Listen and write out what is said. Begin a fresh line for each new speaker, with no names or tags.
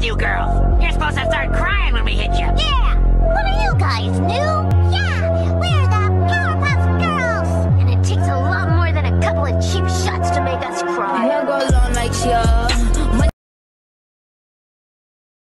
with you girls? You're supposed to start crying when we hit you.
Yeah! What are you guys, new? Yeah! We're the Powerpuff Girls! And it takes a lot more than a couple of cheap shots to make us cry.
Hair goes on like